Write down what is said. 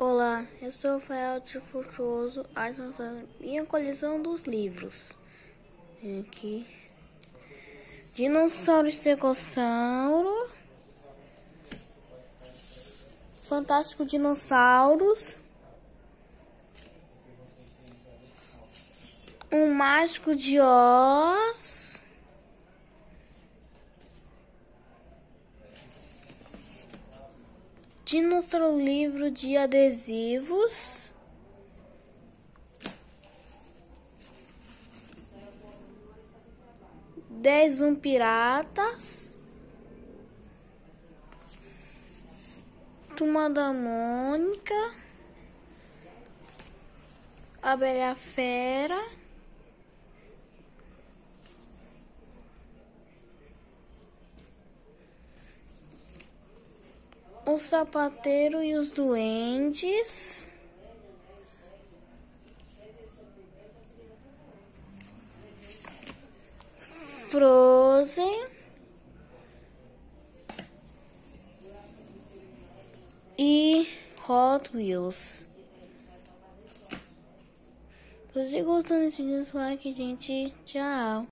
Olá, eu sou o Rafael Frutuoso, minha coleção dos livros. Aqui. Dinossauro Estegossauro. Fantástico Dinossauros. Um Mágico de Oz. Dinossauro livro de adesivos. Dez um piratas. Turma da Mônica. A Bela Fera. O sapateiro e os duendes. Frozen. E Hot Wheels. Se você gostou desse vídeo, like, gente. Tchau.